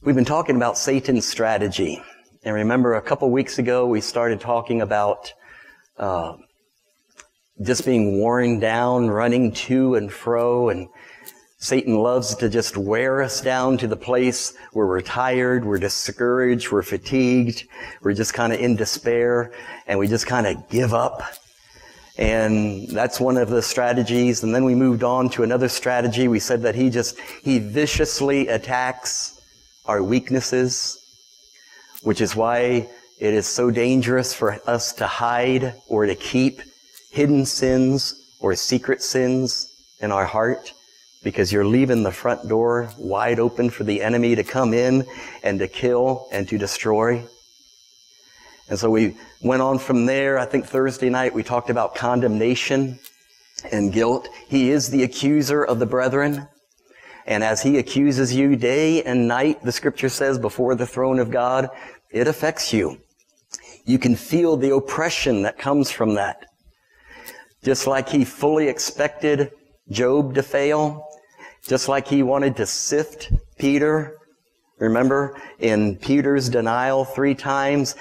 We've been talking about Satan's strategy. And remember, a couple weeks ago, we started talking about uh, just being worn down, running to and fro, and Satan loves to just wear us down to the place where we're tired, we're discouraged, we're fatigued, we're just kind of in despair, and we just kind of give up. And that's one of the strategies. And then we moved on to another strategy. We said that he just, he viciously attacks our weaknesses, which is why it is so dangerous for us to hide or to keep hidden sins or secret sins in our heart because you're leaving the front door wide open for the enemy to come in and to kill and to destroy. And so we went on from there. I think Thursday night we talked about condemnation and guilt. He is the accuser of the brethren. And as he accuses you day and night, the scripture says, before the throne of God, it affects you. You can feel the oppression that comes from that. Just like he fully expected Job to fail, just like he wanted to sift Peter. Remember in Peter's denial three times,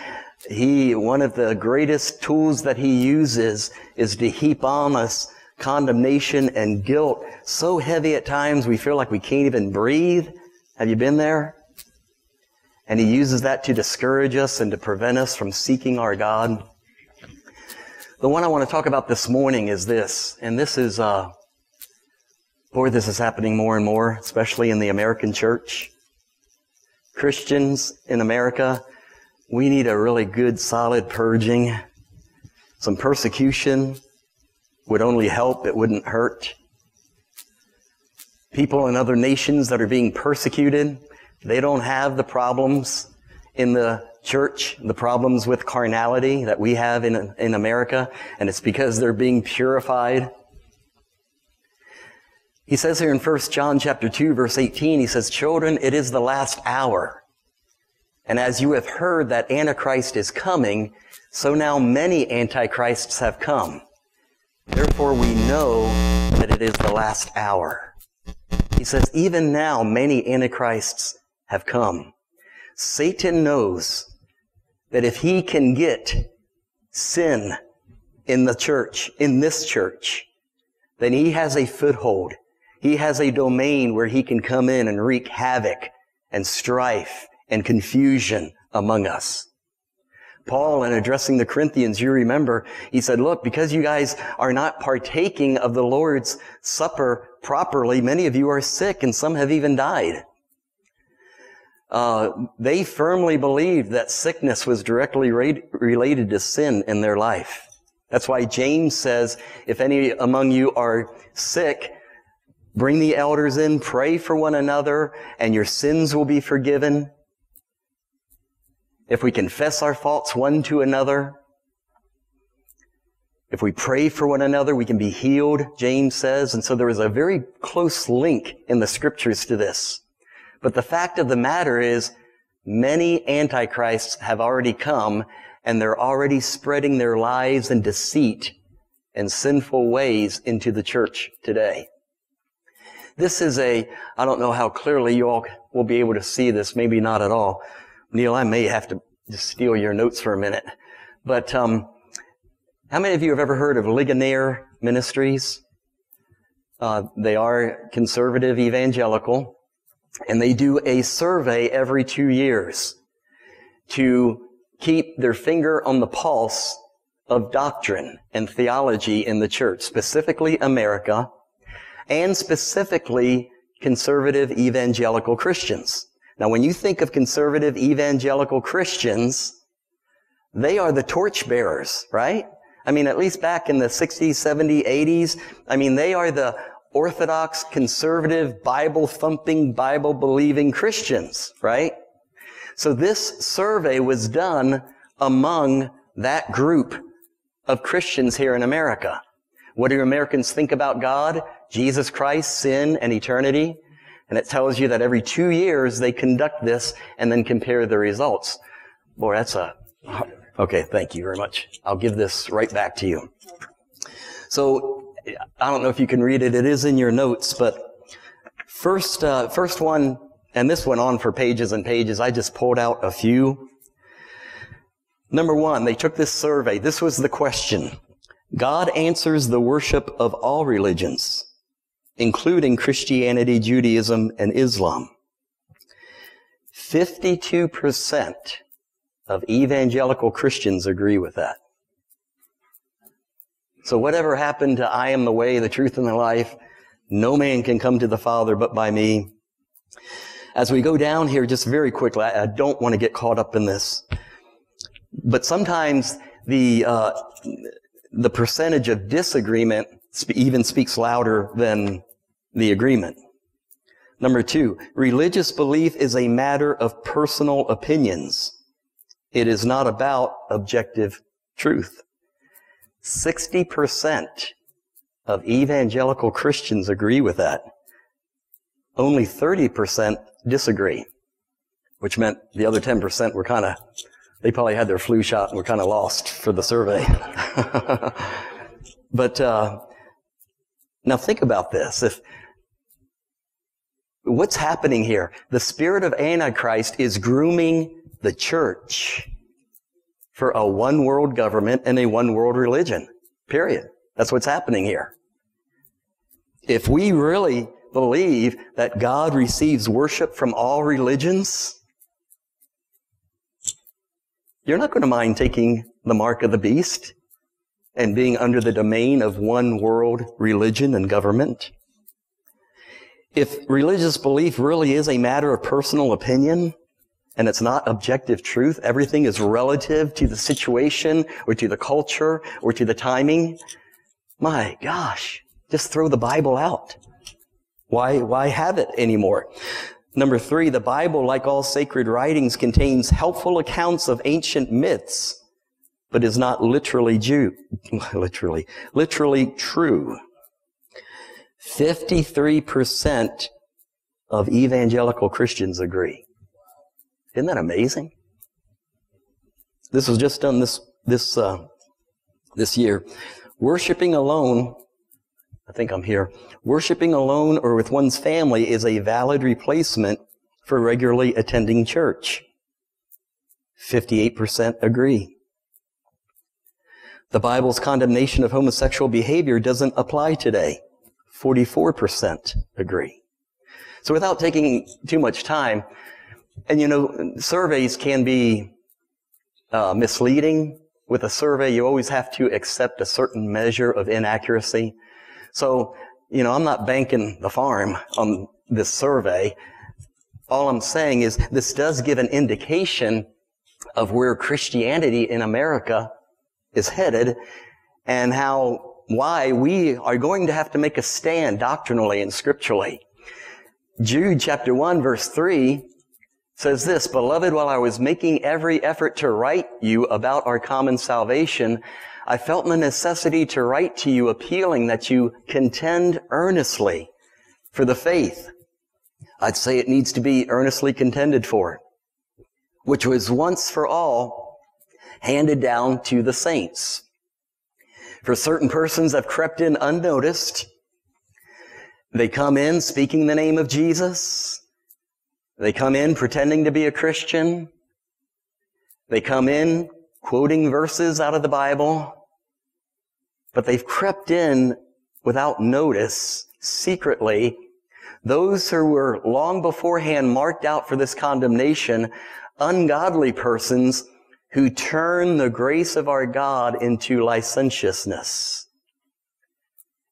he, one of the greatest tools that he uses is to heap on us condemnation and guilt so heavy at times we feel like we can't even breathe. Have you been there? And he uses that to discourage us and to prevent us from seeking our God. The one I want to talk about this morning is this, and this is, uh, boy, this is happening more and more, especially in the American church. Christians in America, we need a really good, solid purging, some persecution, would only help, it wouldn't hurt. People in other nations that are being persecuted, they don't have the problems in the church, the problems with carnality that we have in, in America, and it's because they're being purified. He says here in 1 John chapter 2 verse 18, he says, Children, it is the last hour. And as you have heard that Antichrist is coming, so now many Antichrists have come. Therefore we know that it is the last hour. He says, even now many antichrists have come. Satan knows that if he can get sin in the church, in this church, then he has a foothold. He has a domain where he can come in and wreak havoc and strife and confusion among us. Paul, in addressing the Corinthians, you remember, he said, look, because you guys are not partaking of the Lord's Supper properly, many of you are sick and some have even died. Uh, they firmly believed that sickness was directly related to sin in their life. That's why James says, if any among you are sick, bring the elders in, pray for one another, and your sins will be forgiven if we confess our faults one to another, if we pray for one another, we can be healed, James says. And so there is a very close link in the scriptures to this. But the fact of the matter is, many antichrists have already come and they're already spreading their lies and deceit and sinful ways into the church today. This is a, I don't know how clearly you all will be able to see this, maybe not at all, Neil, I may have to just steal your notes for a minute. But um, how many of you have ever heard of Ligonier Ministries? Uh, they are conservative evangelical, and they do a survey every two years to keep their finger on the pulse of doctrine and theology in the church, specifically America, and specifically conservative evangelical Christians. Now, when you think of conservative evangelical Christians, they are the torchbearers, right? I mean, at least back in the 60s, 70s, 80s, I mean, they are the orthodox, conservative, Bible thumping, Bible believing Christians, right? So this survey was done among that group of Christians here in America. What do Americans think about God, Jesus Christ, sin, and eternity? And it tells you that every two years they conduct this and then compare the results. Boy, that's a, okay, thank you very much. I'll give this right back to you. So, I don't know if you can read it. It is in your notes, but first, uh, first one, And this went on for pages and pages. I just pulled out a few. Number one, they took this survey. This was the question. God answers the worship of all religions, including Christianity, Judaism, and Islam. 52% of evangelical Christians agree with that. So whatever happened to I am the way, the truth, and the life, no man can come to the Father but by me. As we go down here, just very quickly, I, don't want to get caught up in this, but sometimes the uh, the percentage of disagreement even speaks louder than the agreement. Number two, religious belief is a matter of personal opinions. It is not about objective truth. 60% of evangelical Christians agree with that. Only 30% disagree, which meant the other 10% were kind of, they probably had their flu shot and were kind of lost for the survey. but uh, now think about this. If what's happening here, the spirit of Antichrist is grooming the church for a one world government and a one world religion. Period. That's what's happening here. If we really believe that God receives worship from all religions, you're not going to mind taking the mark of the beast and being under the domain of one world religion and government. If religious belief really is a matter of personal opinion, and it's not objective truth, everything is relative to the situation or to the culture or to the timing, my gosh, just throw the Bible out. Why, why have it anymore? Number three, the Bible, like all sacred writings, contains helpful accounts of ancient myths, but is not literally Jew, literally, literally true. 53% of evangelical Christians agree. Isn't that amazing? This was just done this, this, uh, this year. Worshipping alone I think I'm here. Worshipping alone or with one's family is a valid replacement for regularly attending church. 58% agree. The Bible's condemnation of homosexual behavior doesn't apply today. 44% agree. So without taking too much time, and you know, surveys can be uh, misleading. With a survey, you always have to accept a certain measure of inaccuracy. So, you know, I'm not banking the farm on this survey. All I'm saying is this does give an indication of where Christianity in America is headed and how, why we are going to have to make a stand doctrinally and scripturally. Jude chapter 1 verse 3 says this, Beloved, while I was making every effort to write you about our common salvation, I felt the necessity to write to you appealing that you contend earnestly for the faith. I'd say it needs to be earnestly contended for, which was once for all handed down to the saints. For certain persons have crept in unnoticed. They come in speaking the name of Jesus. They come in pretending to be a Christian. They come in quoting verses out of the Bible but they've crept in without notice, secretly. Those who were long beforehand marked out for this condemnation, ungodly persons who turn the grace of our God into licentiousness.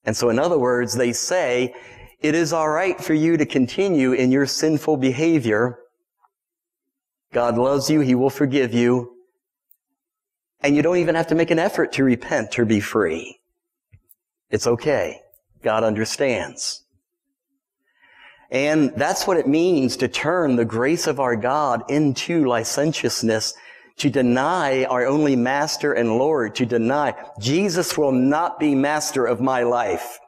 And so in other words, they say, it is all right for you to continue in your sinful behavior. God loves you. He will forgive you. And you don't even have to make an effort to repent or be free. It's okay. God understands. And that's what it means to turn the grace of our God into licentiousness, to deny our only master and Lord, to deny Jesus will not be master of my life.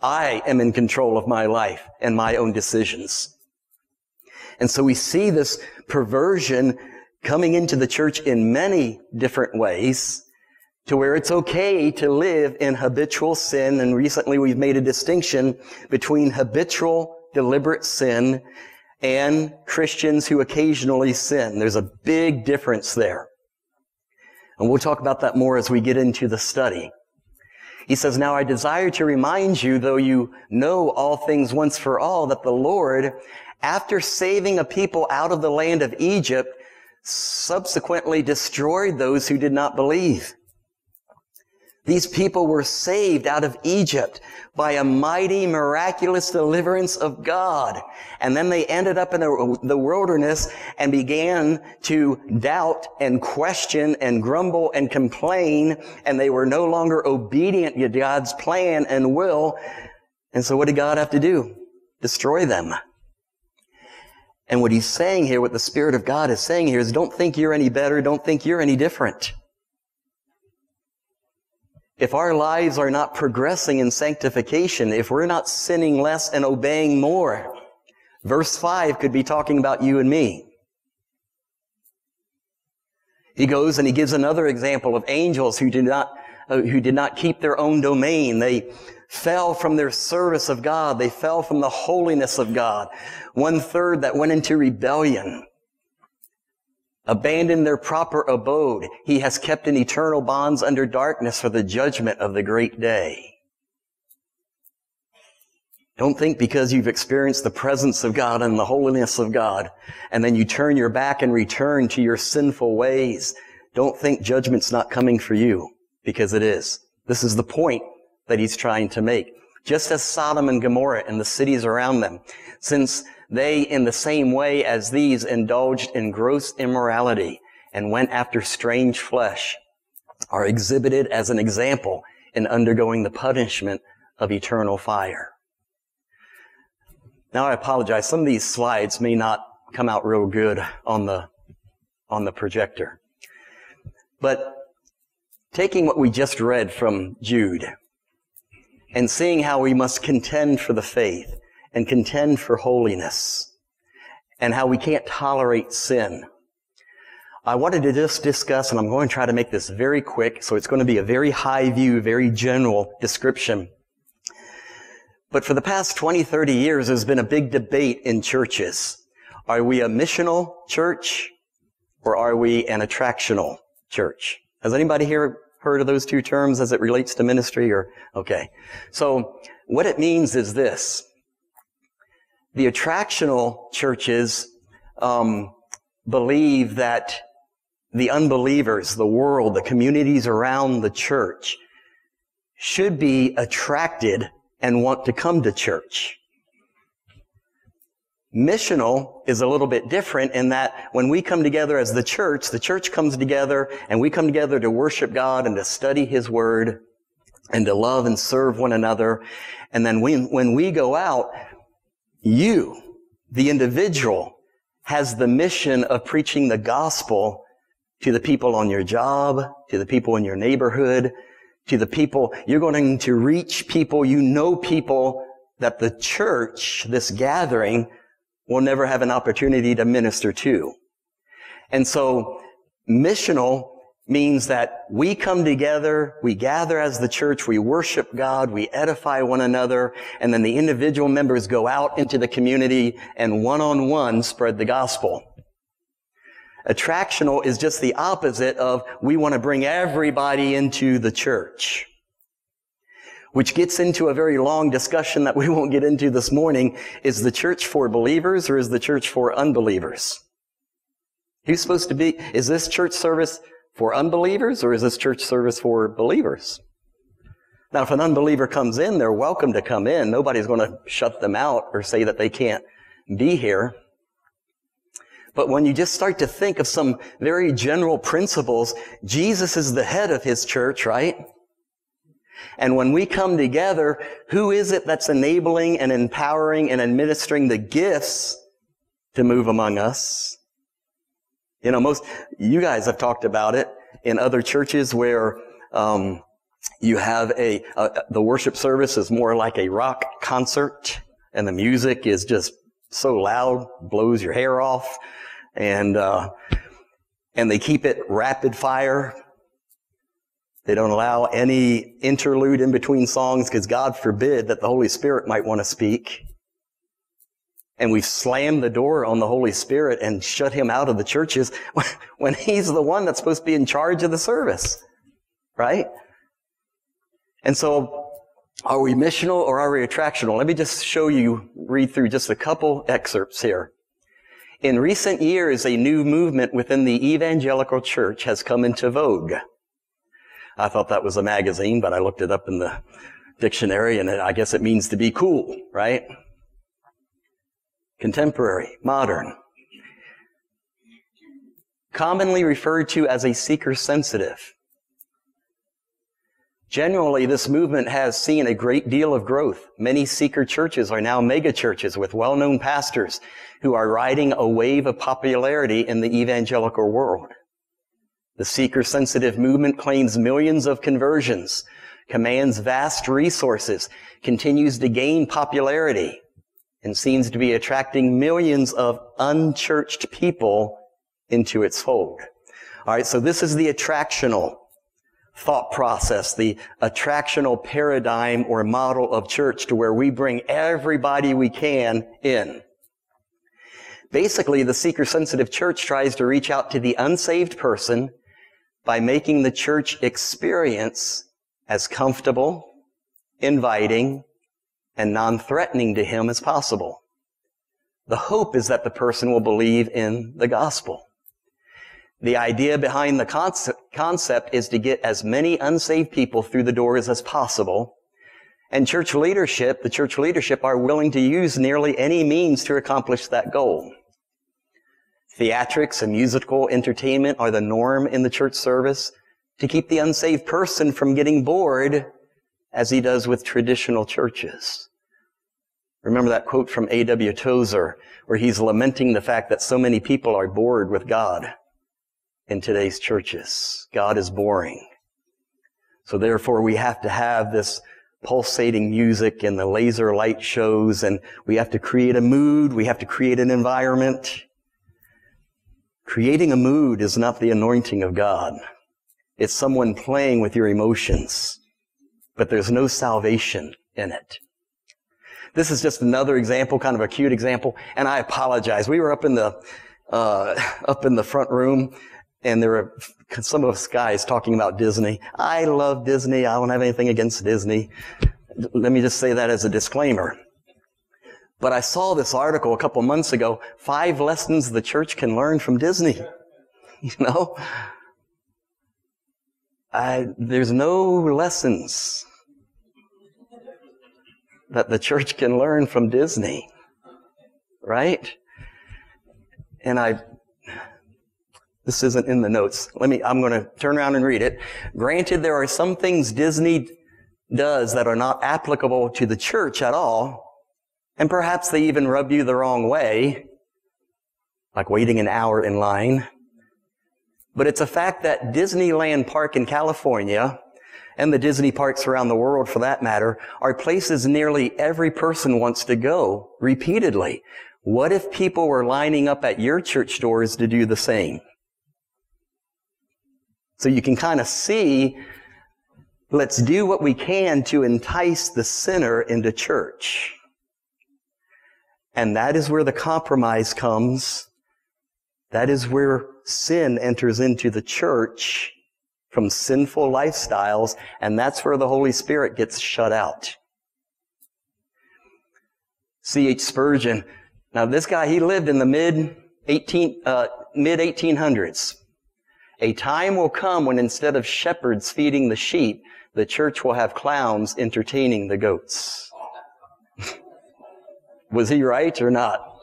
I am in control of my life and my own decisions. And so we see this perversion coming into the church in many different ways to where it's okay to live in habitual sin. And recently we've made a distinction between habitual deliberate sin and Christians who occasionally sin. There's a big difference there. And we'll talk about that more as we get into the study. He says, Now I desire to remind you, though you know all things once for all, that the Lord, after saving a people out of the land of Egypt, subsequently destroyed those who did not believe. These people were saved out of Egypt by a mighty, miraculous deliverance of God. And then they ended up in the wilderness and began to doubt and question and grumble and complain. And they were no longer obedient to God's plan and will. And so what did God have to do? Destroy them. And what he's saying here, what the Spirit of God is saying here is don't think you're any better. Don't think you're any different. If our lives are not progressing in sanctification, if we're not sinning less and obeying more, verse 5 could be talking about you and me. He goes and he gives another example of angels who did not, uh, who did not keep their own domain. They fell from their service of God. They fell from the holiness of God. One third that went into rebellion abandoned their proper abode. He has kept in eternal bonds under darkness for the judgment of the great day. Don't think because you've experienced the presence of God and the holiness of God, and then you turn your back and return to your sinful ways. Don't think judgment's not coming for you, because it is. This is the point that he's trying to make. Just as Sodom and Gomorrah and the cities around them, since they, in the same way as these, indulged in gross immorality and went after strange flesh, are exhibited as an example in undergoing the punishment of eternal fire. Now I apologize. Some of these slides may not come out real good on the, on the projector. But taking what we just read from Jude and seeing how we must contend for the faith, and contend for holiness and how we can't tolerate sin. I wanted to just discuss, and I'm going to try to make this very quick, so it's going to be a very high view, very general description. But for the past 20, 30 years, there's been a big debate in churches. Are we a missional church or are we an attractional church? Has anybody here heard of those two terms as it relates to ministry or, okay. So what it means is this. The attractional churches um, believe that the unbelievers, the world, the communities around the church should be attracted and want to come to church. Missional is a little bit different in that when we come together as the church, the church comes together and we come together to worship God and to study His Word and to love and serve one another. And then we, when we go out, you, the individual, has the mission of preaching the gospel to the people on your job, to the people in your neighborhood, to the people, you're going to reach people, you know people that the church, this gathering, will never have an opportunity to minister to. And so, missional means that we come together, we gather as the church, we worship God, we edify one another, and then the individual members go out into the community and one-on-one spread the gospel. Attractional is just the opposite of we want to bring everybody into the church. Which gets into a very long discussion that we won't get into this morning. Is the church for believers or is the church for unbelievers? Who's supposed to be, is this church service for unbelievers or is this church service for believers? Now, if an unbeliever comes in, they're welcome to come in. Nobody's going to shut them out or say that they can't be here. But when you just start to think of some very general principles, Jesus is the head of his church, right? And when we come together, who is it that's enabling and empowering and administering the gifts to move among us? You know, most, you guys have talked about it in other churches where, um, you have a, the worship service is more like a rock concert and the music is just so loud, blows your hair off and, uh, and they keep it rapid fire. They don't allow any interlude in between songs because God forbid that the Holy Spirit might want to speak. And we've slammed the door on the Holy Spirit and shut him out of the churches when he's the one that's supposed to be in charge of the service. Right? And so, are we missional or are we attractional? Let me just show you, read through just a couple excerpts here. In recent years, a new movement within the evangelical church has come into vogue. I thought that was a magazine, but I looked it up in the dictionary and I guess it means to be cool, right? Contemporary, modern. Commonly referred to as a seeker sensitive. Generally, this movement has seen a great deal of growth. Many seeker churches are now mega churches with well-known pastors who are riding a wave of popularity in the evangelical world. The seeker-sensitive movement claims millions of conversions, commands vast resources, continues to gain popularity, and seems to be attracting millions of unchurched people into its fold. All right, so this is the attractional thought process, the attractional paradigm or model of church to where we bring everybody we can in. Basically, the seeker sensitive church tries to reach out to the unsaved person by making the church experience as comfortable, inviting, and non-threatening to him as possible. The hope is that the person will believe in the gospel. The idea behind the concept, is to get as many unsaved people through the doors as possible. And church leadership, the church leadership are willing to use nearly any means to accomplish that goal. Theatrics and musical entertainment are the norm in the church service to keep the unsaved person from getting bored as he does with traditional churches. Remember that quote from A.W. Tozer where he's lamenting the fact that so many people are bored with God in today's churches. God is boring. So therefore we have to have this pulsating music and the laser light shows and we have to create a mood. We have to create an environment. Creating a mood is not the anointing of God. It's someone playing with your emotions, but there's no salvation in it. This is just another example, kind of a cute example, and I apologize. We were up in the, uh, up in the front room and there were some of us guys talking about Disney. I love Disney. I don't have anything against Disney. Let me just say that as a disclaimer. But I saw this article a couple months ago, five lessons the church can learn from Disney. You know? I, there's no lessons that the church can learn from Disney. Right? And I this isn't in the notes. Let me, I'm going to turn around and read it. Granted, there are some things Disney does that are not applicable to the church at all, and perhaps they even rub you the wrong way, like waiting an hour in line. But it's a fact that Disneyland Park in California, and the Disney parks around the world for that matter, are places nearly every person wants to go repeatedly. What if people were lining up at your church doors to do the same? So you can kind of see, let's do what we can to entice the sinner into church. And that is where the compromise comes. That is where sin enters into the church from sinful lifestyles, and that's where the Holy Spirit gets shut out. C.H. Spurgeon. Now this guy, he lived in the mid 18, uh, mid 1800s. A time will come when instead of shepherds feeding the sheep, the church will have clowns entertaining the goats. was he right or not?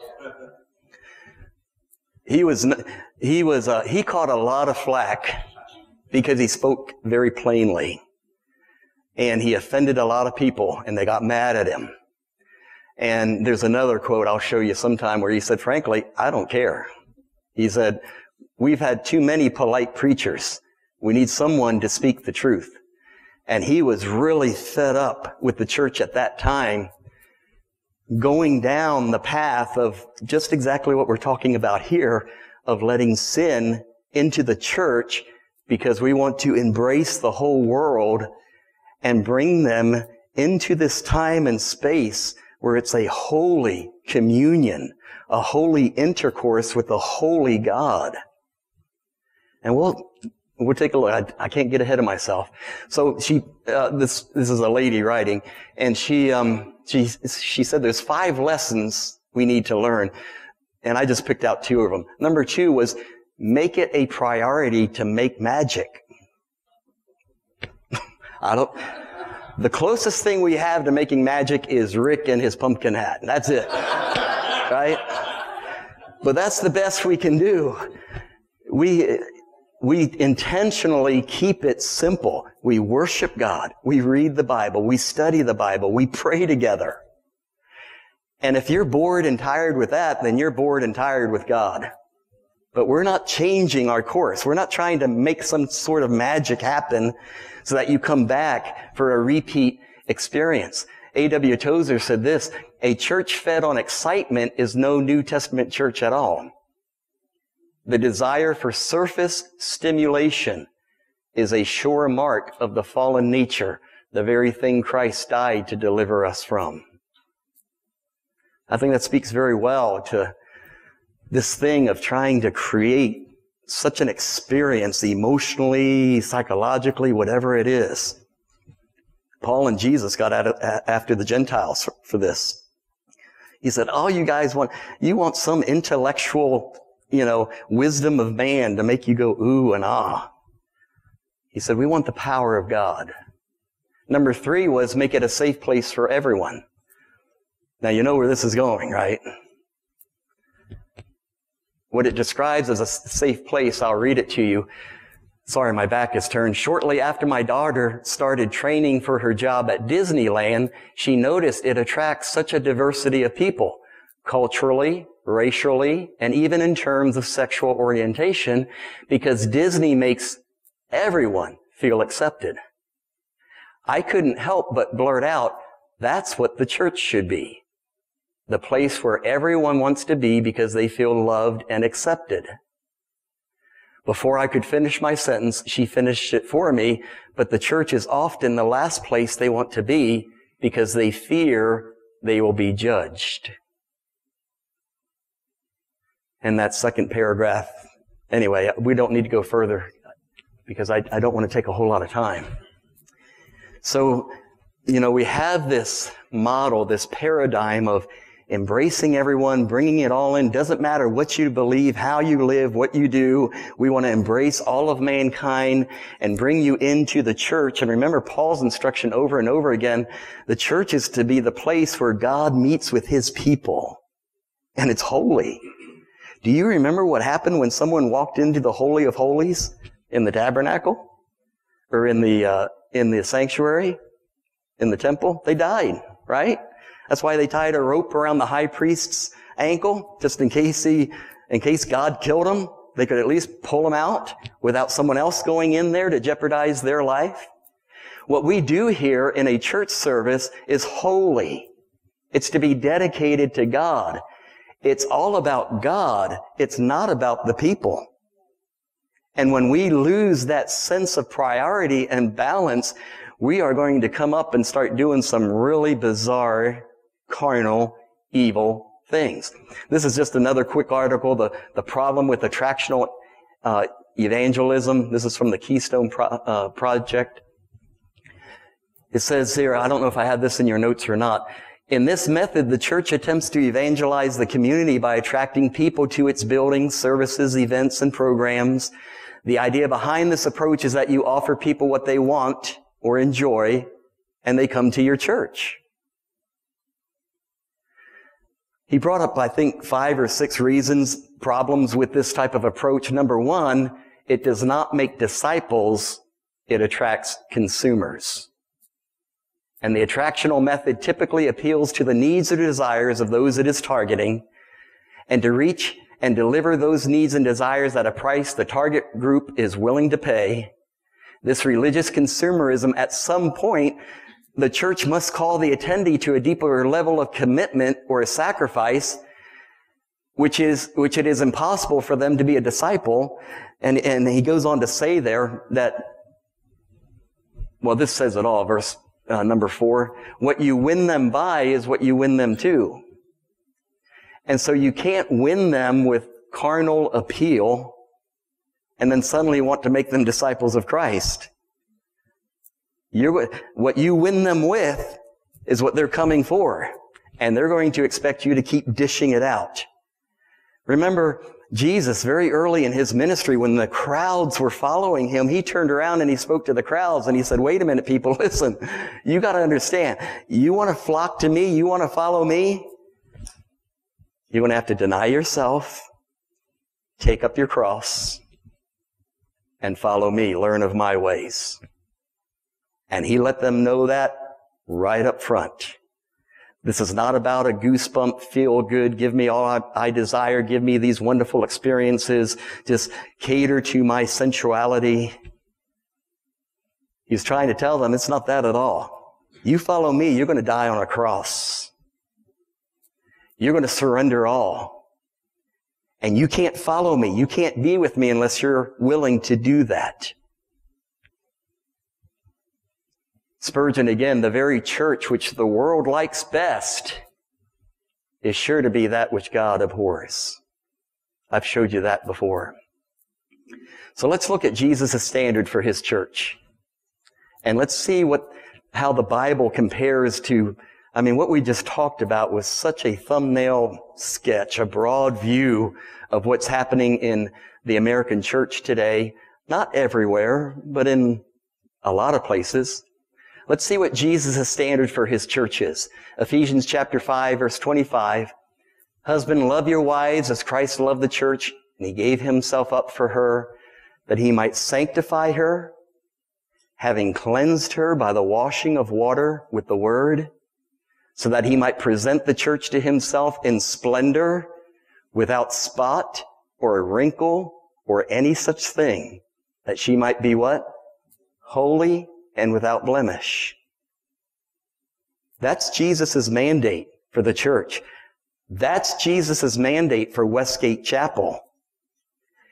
He was, he was, uh, he caught a lot of flack because he spoke very plainly. And he offended a lot of people and they got mad at him. And there's another quote I'll show you sometime where he said, frankly, I don't care. He said, We've had too many polite preachers. We need someone to speak the truth. And he was really fed up with the church at that time going down the path of just exactly what we're talking about here of letting sin into the church because we want to embrace the whole world and bring them into this time and space where it's a holy communion, a holy intercourse with the holy God. And we'll, we'll take a look. I, I can't get ahead of myself. So she, uh, this, this is a lady writing, and she, um, she, she said there's five lessons we need to learn. And I just picked out two of them. Number two was make it a priority to make magic. I don't, the closest thing we have to making magic is Rick and his pumpkin hat. That's it. right? But that's the best we can do. We, we intentionally keep it simple. We worship God. We read the Bible. We study the Bible. We pray together. And if you're bored and tired with that, then you're bored and tired with God. But we're not changing our course. We're not trying to make some sort of magic happen so that you come back for a repeat experience. A.W. Tozer said this, a church fed on excitement is no New Testament church at all. The desire for surface stimulation is a sure mark of the fallen nature, the very thing Christ died to deliver us from. I think that speaks very well to this thing of trying to create such an experience emotionally, psychologically, whatever it is. Paul and Jesus got after the Gentiles for this. He said, all you guys want, you want some intellectual, you know, wisdom of man to make you go ooh and ah. He said, we want the power of God. Number three was make it a safe place for everyone. Now you know where this is going, right? What it describes as a safe place, I'll read it to you. Sorry, my back is turned. Shortly after my daughter started training for her job at Disneyland, she noticed it attracts such a diversity of people, culturally, racially, and even in terms of sexual orientation, because Disney makes everyone feel accepted. I couldn't help but blurt out, that's what the church should be the place where everyone wants to be because they feel loved and accepted. Before I could finish my sentence, she finished it for me, but the church is often the last place they want to be because they fear they will be judged. And that second paragraph, anyway, we don't need to go further because I, I don't want to take a whole lot of time. So, you know, we have this model, this paradigm of embracing everyone, bringing it all in. Doesn't matter what you believe, how you live, what you do. We want to embrace all of mankind and bring you into the church. And remember Paul's instruction over and over again. The church is to be the place where God meets with his people. And it's holy. Do you remember what happened when someone walked into the Holy of Holies in the tabernacle? Or in the, uh, in the sanctuary? In the temple? They died, right? That's why they tied a rope around the high priest's ankle, just in case he, in case God killed him, they could at least pull him out without someone else going in there to jeopardize their life. What we do here in a church service is holy. It's to be dedicated to God. It's all about God. It's not about the people. And when we lose that sense of priority and balance, we are going to come up and start doing some really bizarre carnal, evil things. This is just another quick article, the, the problem with attractional uh, evangelism. This is from the Keystone Pro, uh, Project. It says here, I don't know if I had this in your notes or not. In this method, the church attempts to evangelize the community by attracting people to its buildings, services, events, and programs. The idea behind this approach is that you offer people what they want or enjoy, and they come to your church. He brought up, I think, five or six reasons, problems with this type of approach. Number one, it does not make disciples, it attracts consumers. And the attractional method typically appeals to the needs or desires of those it is targeting, and to reach and deliver those needs and desires at a price the target group is willing to pay. This religious consumerism at some point the church must call the attendee to a deeper level of commitment or a sacrifice, which is, which it is impossible for them to be a disciple. And, and he goes on to say there that, well, this says it all, verse uh, number four, what you win them by is what you win them to. And so you can't win them with carnal appeal and then suddenly want to make them disciples of Christ. You're, what you win them with is what they're coming for. And they're going to expect you to keep dishing it out. Remember, Jesus, very early in his ministry, when the crowds were following him, he turned around and he spoke to the crowds and he said, wait a minute, people, listen, you gotta understand, you wanna flock to me, you wanna follow me, you're gonna have to deny yourself, take up your cross, and follow me, learn of my ways. And he let them know that right up front. This is not about a goosebump, feel good, give me all I, I, desire, give me these wonderful experiences, just cater to my sensuality. He's trying to tell them it's not that at all. You follow me, you're going to die on a cross. You're going to surrender all. And you can't follow me. You can't be with me unless you're willing to do that. Spurgeon again, the very church which the world likes best is sure to be that which God abhors. I've showed you that before. So let's look at Jesus' standard for his church. And let's see what, how the Bible compares to, I mean, what we just talked about was such a thumbnail sketch, a broad view of what's happening in the American church today. Not everywhere, but in a lot of places. Let's see what Jesus' standard for his church is. Ephesians chapter 5 verse 25. Husband, love your wives as Christ loved the church and he gave himself up for her that he might sanctify her, having cleansed her by the washing of water with the word, so that he might present the church to himself in splendor, without spot or wrinkle or any such thing, that she might be what? Holy and without blemish. That's Jesus' mandate for the church. That's Jesus' mandate for Westgate Chapel.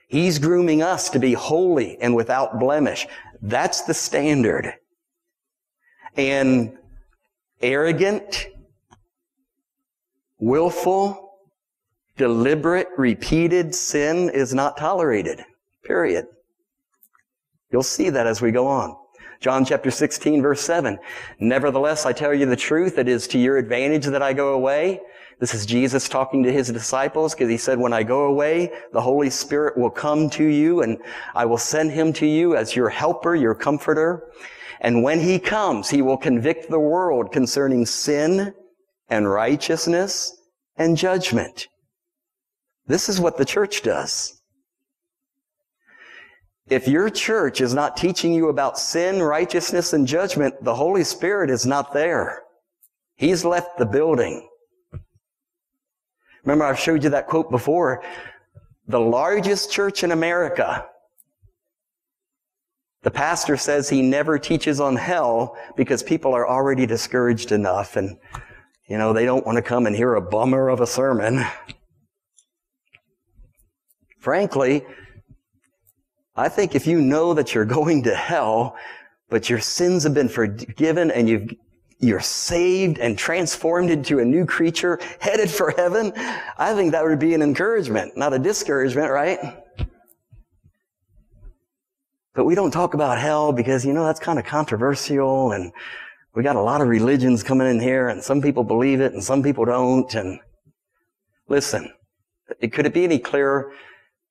He's grooming us to be holy and without blemish. That's the standard. And arrogant, willful, deliberate, repeated sin is not tolerated. Period. You'll see that as we go on. John chapter 16 verse 7. Nevertheless, I tell you the truth, it is to your advantage that I go away. This is Jesus talking to his disciples because he said, when I go away, the Holy Spirit will come to you and I will send him to you as your helper, your comforter. And when he comes, he will convict the world concerning sin and righteousness and judgment. This is what the church does. If your church is not teaching you about sin, righteousness, and judgment, the Holy Spirit is not there. He's left the building. Remember, I've showed you that quote before. The largest church in America, the pastor says he never teaches on hell because people are already discouraged enough and, you know, they don't want to come and hear a bummer of a sermon. Frankly, I think if you know that you're going to hell, but your sins have been forgiven and you've you're saved and transformed into a new creature headed for heaven, I think that would be an encouragement, not a discouragement, right? But we don't talk about hell because, you know, that's kind of controversial and we got a lot of religions coming in here and some people believe it and some people don't. And listen, could it be any clearer?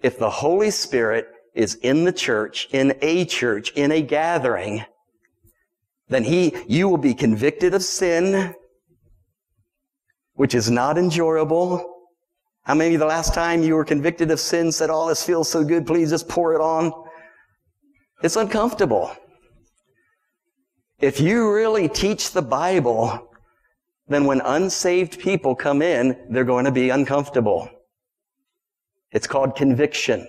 If the Holy Spirit is in the church, in a church, in a gathering, then he, you will be convicted of sin, which is not enjoyable. How many the last time you were convicted of sin said, Oh, this feels so good, please just pour it on? It's uncomfortable. If you really teach the Bible, then when unsaved people come in, they're going to be uncomfortable. It's called conviction.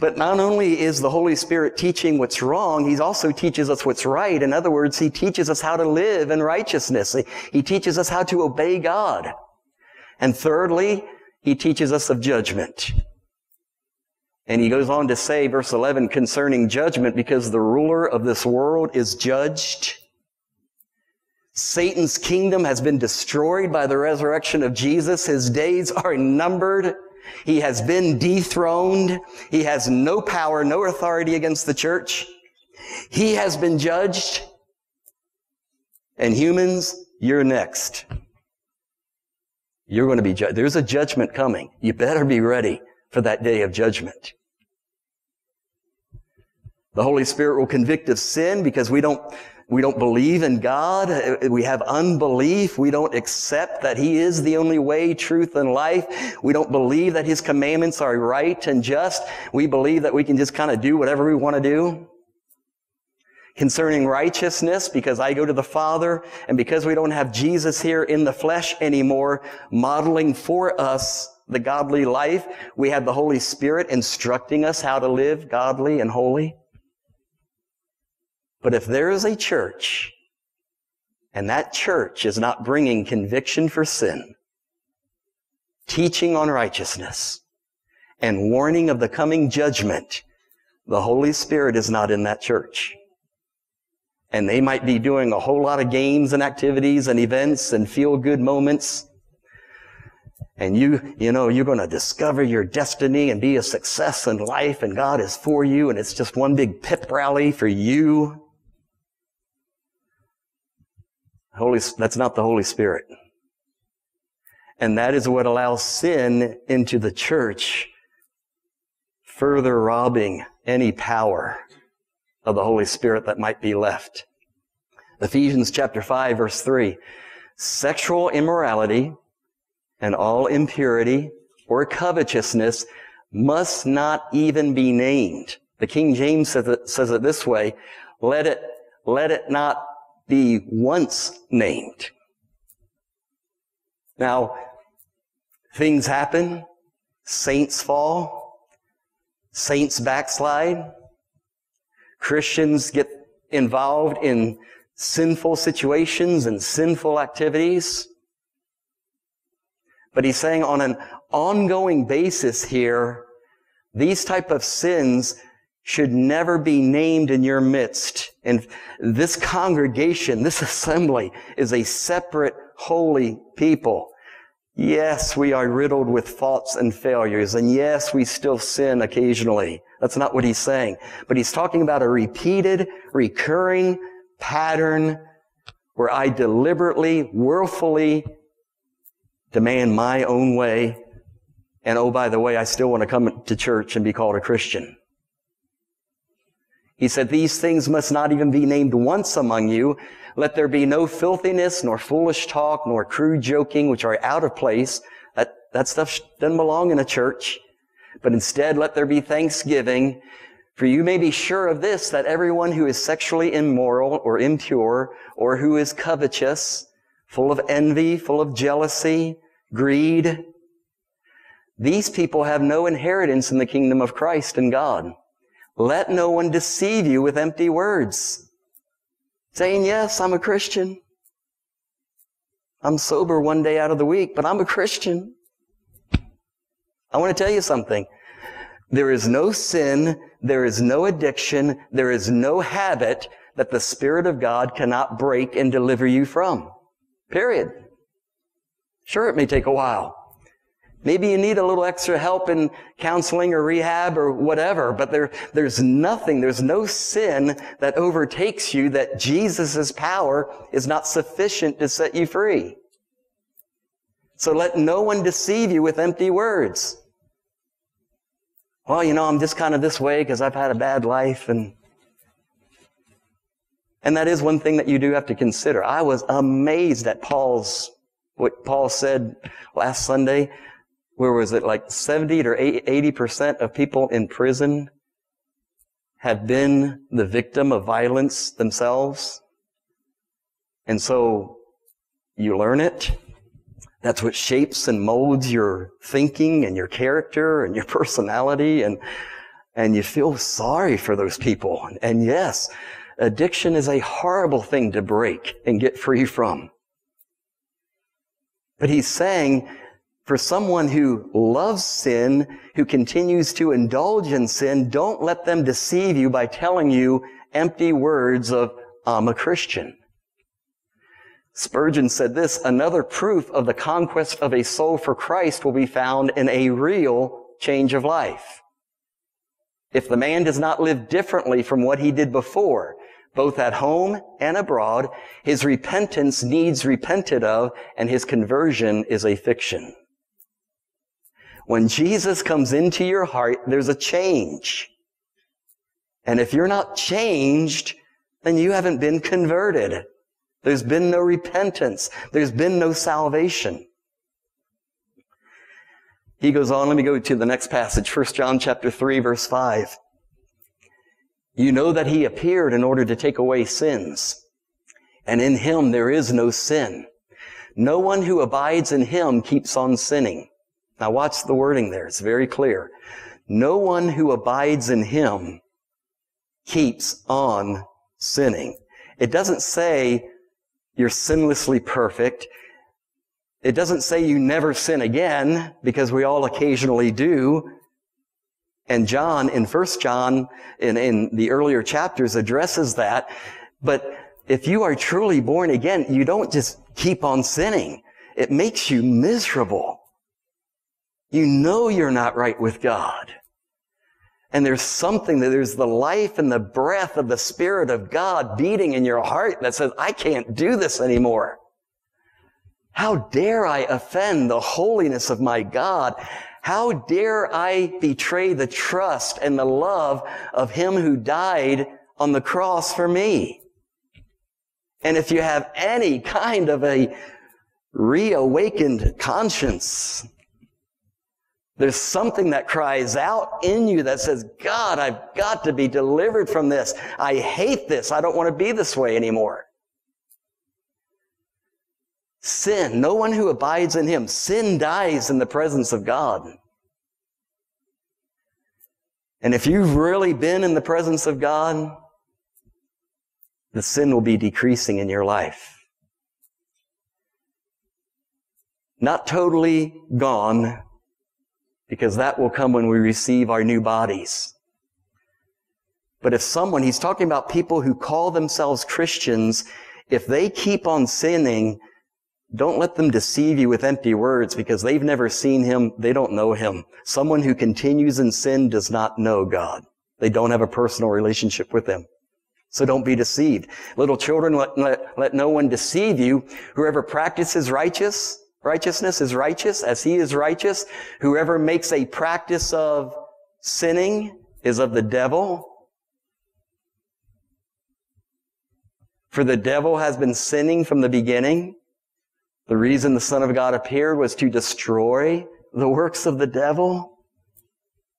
But not only is the Holy Spirit teaching what's wrong, He also teaches us what's right. In other words, He teaches us how to live in righteousness. He teaches us how to obey God. And thirdly, He teaches us of judgment. And he goes on to say, verse 11, concerning judgment, because the ruler of this world is judged. Satan's kingdom has been destroyed by the resurrection of Jesus. His days are numbered. He has been dethroned. He has no power, no authority against the church. He has been judged. And humans, you're next. You're going to be judged. There's a judgment coming. You better be ready for that day of judgment. The Holy Spirit will convict of sin because we don't we don't believe in God. We have unbelief. We don't accept that He is the only way, truth, and life. We don't believe that His commandments are right and just. We believe that we can just kind of do whatever we want to do. Concerning righteousness, because I go to the Father, and because we don't have Jesus here in the flesh anymore, modeling for us the godly life, we have the Holy Spirit instructing us how to live godly and holy. But if there is a church and that church is not bringing conviction for sin, teaching on righteousness, and warning of the coming judgment, the Holy Spirit is not in that church. And they might be doing a whole lot of games and activities and events and feel good moments. And you, you know, you're going to discover your destiny and be a success in life and God is for you and it's just one big pep rally for you. Holy, that's not the Holy Spirit. And that is what allows sin into the church, further robbing any power of the Holy Spirit that might be left. Ephesians chapter 5 verse 3. Sexual immorality and all impurity or covetousness must not even be named. The King James says it, says it this way. Let it, let it not be once named. Now, things happen. Saints fall. Saints backslide. Christians get involved in sinful situations and sinful activities. But he's saying on an ongoing basis here, these type of sins should never be named in your midst. And this congregation, this assembly is a separate holy people. Yes, we are riddled with faults and failures. And yes, we still sin occasionally. That's not what he's saying. But he's talking about a repeated, recurring pattern where I deliberately, willfully demand my own way. And oh, by the way, I still want to come to church and be called a Christian. He said, these things must not even be named once among you. Let there be no filthiness, nor foolish talk, nor crude joking, which are out of place. That, that stuff doesn't belong in a church. But instead, let there be thanksgiving. For you may be sure of this, that everyone who is sexually immoral or impure, or who is covetous, full of envy, full of jealousy, greed, these people have no inheritance in the kingdom of Christ and God. Let no one deceive you with empty words. Saying, yes, I'm a Christian. I'm sober one day out of the week, but I'm a Christian. I want to tell you something. There is no sin, there is no addiction, there is no habit that the Spirit of God cannot break and deliver you from. Period. Sure, it may take a while. Maybe you need a little extra help in counseling or rehab or whatever, but there, there's nothing, there's no sin that overtakes you that Jesus' power is not sufficient to set you free. So let no one deceive you with empty words. Well, you know, I'm just kind of this way because I've had a bad life and and that is one thing that you do have to consider. I was amazed at Paul's what Paul said last Sunday where was it like 70 or 80% of people in prison had been the victim of violence themselves. And so you learn it. That's what shapes and molds your thinking and your character and your personality and, and you feel sorry for those people. And yes, addiction is a horrible thing to break and get free from. But he's saying for someone who loves sin, who continues to indulge in sin, don't let them deceive you by telling you empty words of, I'm a Christian. Spurgeon said this, another proof of the conquest of a soul for Christ will be found in a real change of life. If the man does not live differently from what he did before, both at home and abroad, his repentance needs repented of and his conversion is a fiction. When Jesus comes into your heart, there's a change. And if you're not changed, then you haven't been converted. There's been no repentance. There's been no salvation. He goes on, let me go to the next passage, 1 John chapter 3 verse 5. You know that he appeared in order to take away sins, and in him there is no sin. No one who abides in him keeps on sinning. Now watch the wording there. It's very clear. No one who abides in him keeps on sinning. It doesn't say you're sinlessly perfect. It doesn't say you never sin again, because we all occasionally do. And John, in First John, in, in the earlier chapters, addresses that. But if you are truly born again, you don't just keep on sinning. It makes you miserable. You know you're not right with God. And there's something that there's the life and the breath of the Spirit of God beating in your heart that says, I can't do this anymore. How dare I offend the holiness of my God? How dare I betray the trust and the love of Him who died on the cross for me? And if you have any kind of a reawakened conscience, there's something that cries out in you that says, God, I've got to be delivered from this. I hate this. I don't want to be this way anymore. Sin, no one who abides in him, sin dies in the presence of God. And if you've really been in the presence of God, the sin will be decreasing in your life. Not totally gone, because that will come when we receive our new bodies. But if someone, he's talking about people who call themselves Christians, if they keep on sinning, don't let them deceive you with empty words because they've never seen him. They don't know him. Someone who continues in sin does not know God. They don't have a personal relationship with him. So don't be deceived. Little children, let, let, let no one deceive you. Whoever practices righteous Righteousness is righteous as he is righteous. Whoever makes a practice of sinning is of the devil. For the devil has been sinning from the beginning. The reason the Son of God appeared was to destroy the works of the devil.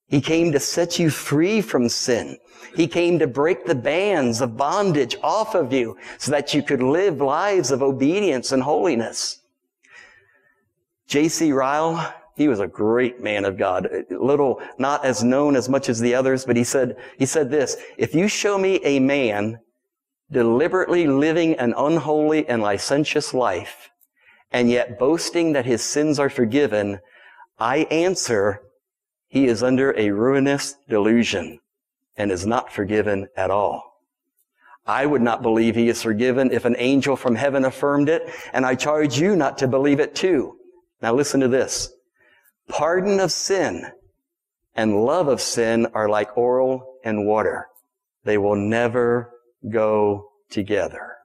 He came to set you free from sin. He came to break the bands of bondage off of you so that you could live lives of obedience and holiness. J.C. Ryle, he was a great man of God. Little, not as known as much as the others, but he said, he said this, if you show me a man deliberately living an unholy and licentious life, and yet boasting that his sins are forgiven, I answer, he is under a ruinous delusion and is not forgiven at all. I would not believe he is forgiven if an angel from heaven affirmed it, and I charge you not to believe it too. Now listen to this. Pardon of sin and love of sin are like oil and water. They will never go together.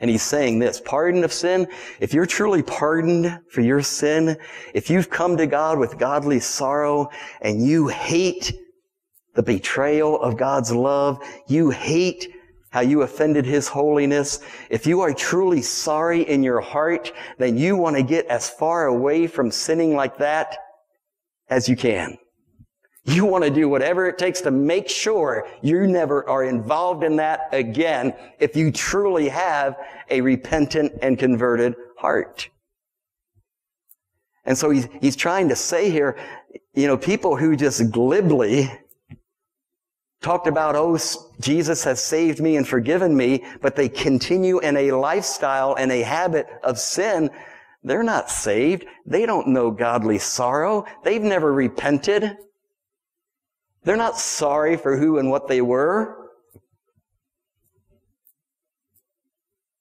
And he's saying this, pardon of sin, if you're truly pardoned for your sin, if you've come to God with godly sorrow and you hate the betrayal of God's love, you hate how you offended His holiness. If you are truly sorry in your heart, then you want to get as far away from sinning like that as you can. You want to do whatever it takes to make sure you never are involved in that again if you truly have a repentant and converted heart. And so he's, he's trying to say here, you know, people who just glibly talked about, oh, Jesus has saved me and forgiven me, but they continue in a lifestyle and a habit of sin, they're not saved. They don't know godly sorrow. They've never repented. They're not sorry for who and what they were.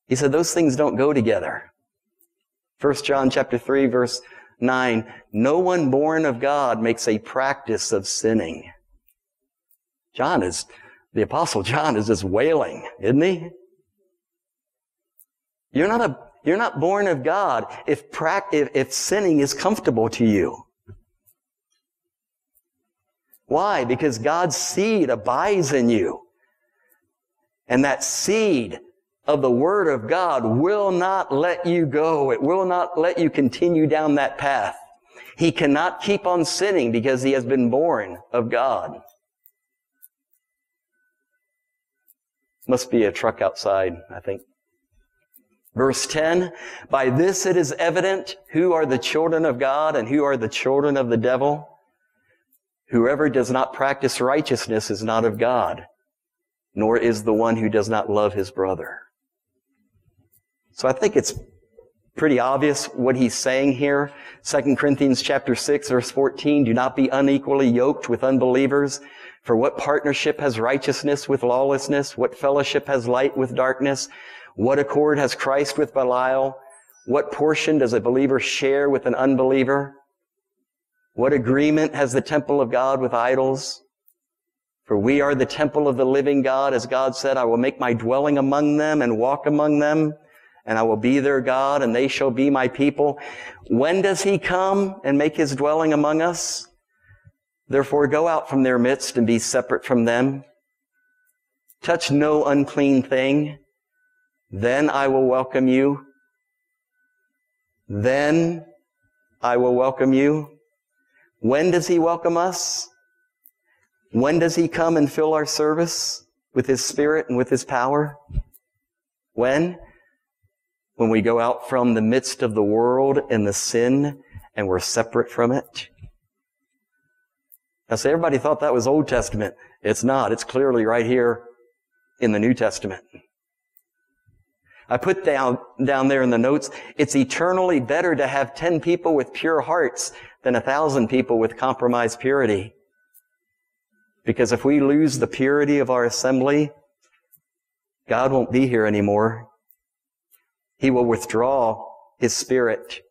He said those things don't go together. 1 John chapter 3 verse 9, no one born of God makes a practice of sinning. John is, the apostle John is just wailing, isn't he? You're not a, you're not born of God if, if, if sinning is comfortable to you. Why? Because God's seed abides in you. And that seed of the Word of God will not let you go. It will not let you continue down that path. He cannot keep on sinning because he has been born of God. Must be a truck outside, I think. Verse 10, by this it is evident who are the children of God and who are the children of the devil. Whoever does not practice righteousness is not of God, nor is the one who does not love his brother. So I think it's pretty obvious what he's saying here. 2 Corinthians chapter 6 verse 14, do not be unequally yoked with unbelievers. For what partnership has righteousness with lawlessness? What fellowship has light with darkness? What accord has Christ with Belial? What portion does a believer share with an unbeliever? What agreement has the temple of God with idols? For we are the temple of the living God, as God said, I will make my dwelling among them and walk among them and I will be their God, and they shall be my people. When does he come and make his dwelling among us? Therefore go out from their midst and be separate from them. Touch no unclean thing. Then I will welcome you. Then I will welcome you. When does he welcome us? When does he come and fill our service with his spirit and with his power? When? when we go out from the midst of the world and the sin and we're separate from it. Now, say everybody thought that was Old Testament. It's not. It's clearly right here in the New Testament. I put down, down there in the notes, it's eternally better to have 10 people with pure hearts than a thousand people with compromised purity. Because if we lose the purity of our assembly, God won't be here anymore. He will withdraw His Spirit.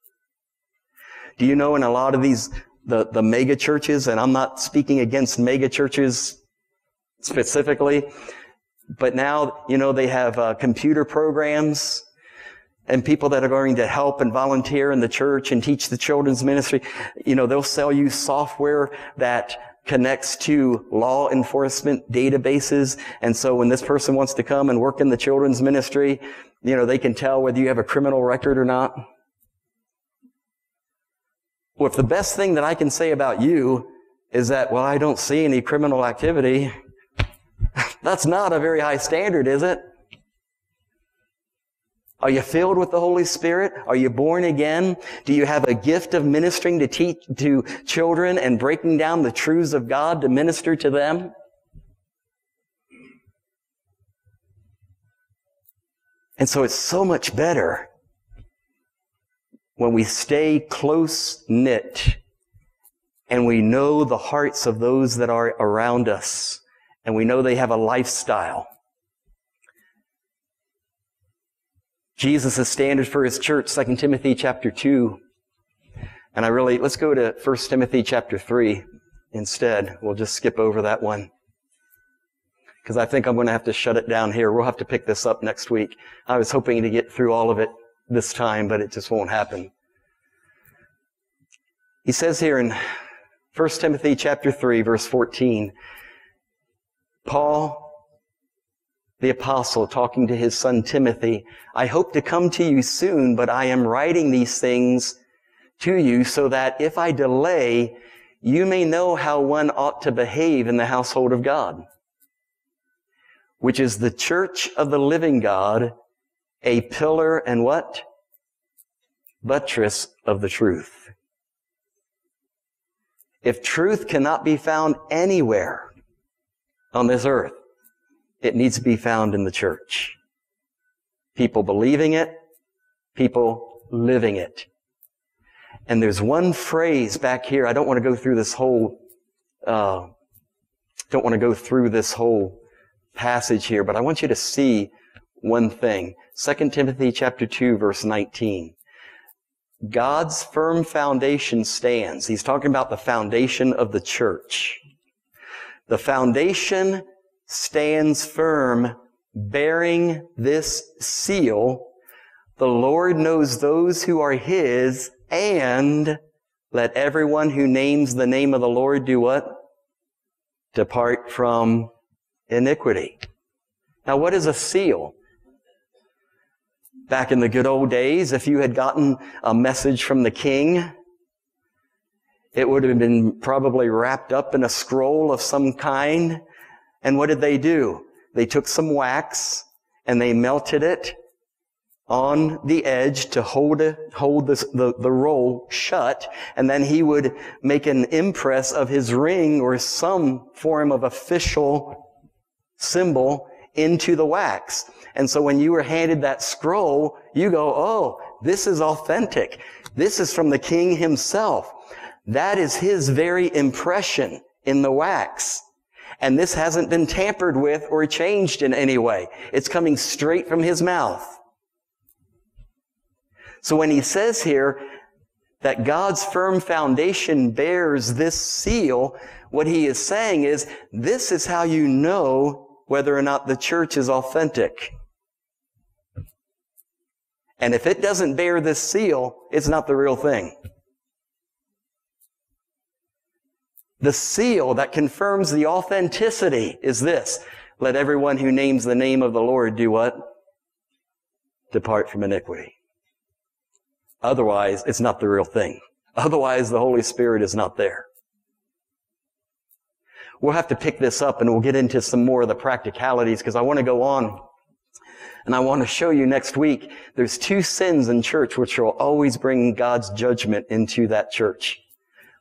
Do you know in a lot of these, the, the mega churches, and I'm not speaking against mega churches specifically, but now, you know, they have uh, computer programs and people that are going to help and volunteer in the church and teach the children's ministry. You know, they'll sell you software that connects to law enforcement databases. And so when this person wants to come and work in the children's ministry, you know, they can tell whether you have a criminal record or not. Well, if the best thing that I can say about you is that, well, I don't see any criminal activity, that's not a very high standard, is it? Are you filled with the Holy Spirit? Are you born again? Do you have a gift of ministering to teach to children and breaking down the truths of God to minister to them? And so it's so much better when we stay close knit and we know the hearts of those that are around us and we know they have a lifestyle. Jesus' is standard for his church, 2 Timothy chapter 2. And I really, let's go to 1 Timothy chapter 3 instead. We'll just skip over that one because I think I'm going to have to shut it down here. We'll have to pick this up next week. I was hoping to get through all of it this time, but it just won't happen. He says here in 1 Timothy chapter 3 verse 14, Paul, the apostle, talking to his son Timothy, I hope to come to you soon, but I am writing these things to you so that if I delay, you may know how one ought to behave in the household of God which is the church of the living God, a pillar and what? Buttress of the truth. If truth cannot be found anywhere on this earth, it needs to be found in the church. People believing it, people living it. And there's one phrase back here. I don't want to go through this whole, uh, don't want to go through this whole passage here, but I want you to see one thing. 2 Timothy chapter 2 verse 19. God's firm foundation stands. He's talking about the foundation of the church. The foundation stands firm, bearing this seal. The Lord knows those who are His, and let everyone who names the name of the Lord do what? Depart from iniquity. Now, what is a seal? Back in the good old days, if you had gotten a message from the king, it would have been probably wrapped up in a scroll of some kind. And what did they do? They took some wax and they melted it on the edge to hold, hold this, the, the roll shut. And then he would make an impress of his ring or some form of official symbol into the wax. And so when you were handed that scroll, you go, oh, this is authentic. This is from the king himself. That is his very impression in the wax. And this hasn't been tampered with or changed in any way. It's coming straight from his mouth. So when he says here that God's firm foundation bears this seal, what he is saying is, this is how you know whether or not the church is authentic. And if it doesn't bear this seal, it's not the real thing. The seal that confirms the authenticity is this. Let everyone who names the name of the Lord do what? Depart from iniquity. Otherwise, it's not the real thing. Otherwise, the Holy Spirit is not there. We'll have to pick this up and we'll get into some more of the practicalities because I want to go on and I want to show you next week there's two sins in church which will always bring God's judgment into that church.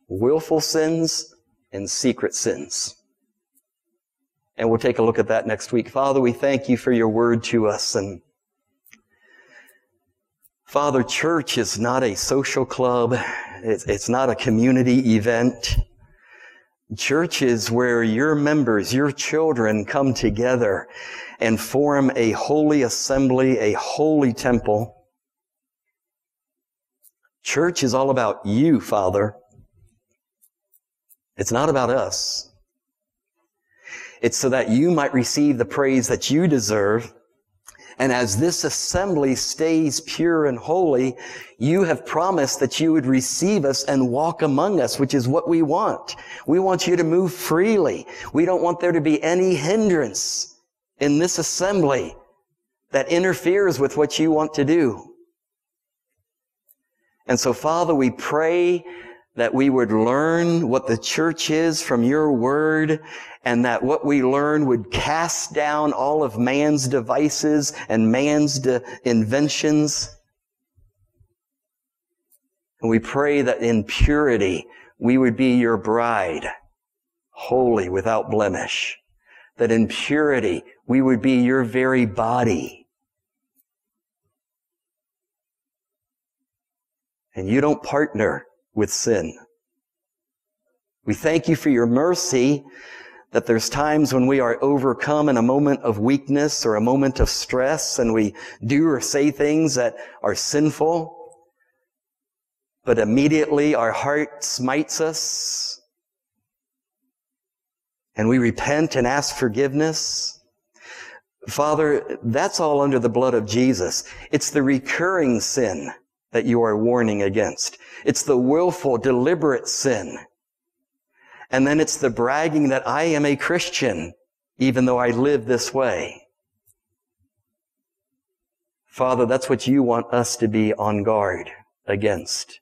Willful sins and secret sins. And we'll take a look at that next week. Father, we thank you for your word to us and Father, church is not a social club. It's, not a community event. Church is where your members, your children come together and form a holy assembly, a holy temple. Church is all about you, Father. It's not about us. It's so that you might receive the praise that you deserve and as this assembly stays pure and holy, you have promised that you would receive us and walk among us, which is what we want. We want you to move freely. We don't want there to be any hindrance in this assembly that interferes with what you want to do. And so, Father, we pray that we would learn what the church is from your word and that what we learn would cast down all of man's devices and man's de- inventions. And we pray that in purity we would be your bride, holy without blemish. That in purity we would be your very body. And you don't partner with sin. We thank you for your mercy that there's times when we are overcome in a moment of weakness or a moment of stress and we do or say things that are sinful, but immediately our heart smites us and we repent and ask forgiveness. Father, that's all under the blood of Jesus. It's the recurring sin that you are warning against. It's the willful, deliberate sin. And then it's the bragging that I am a Christian, even though I live this way. Father, that's what you want us to be on guard against.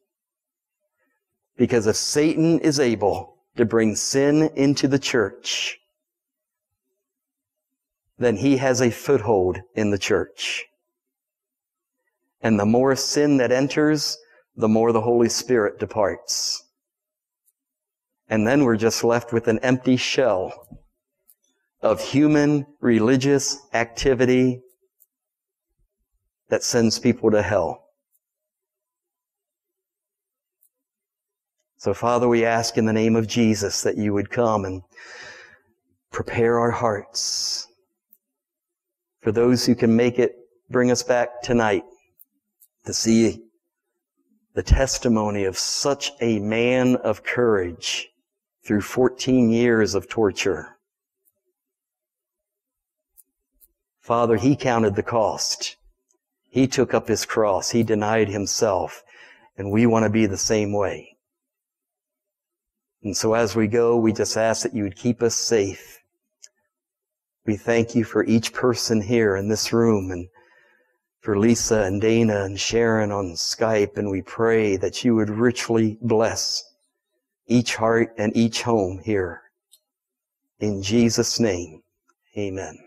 Because if Satan is able to bring sin into the church, then he has a foothold in the church. And the more sin that enters, the more the Holy Spirit departs. And then we're just left with an empty shell of human religious activity that sends people to hell. So Father, we ask in the name of Jesus that you would come and prepare our hearts For those who can make it, bring us back tonight to see the testimony of such a man of courage through 14 years of torture. Father, he counted the cost. He took up his cross. He denied himself. And we want to be the same way. And so as we go, we just ask that you would keep us safe. We thank you for each person here in this room and for Lisa and Dana and Sharon on Skype. And we pray that you would richly bless each heart and each home here. In Jesus' name, amen.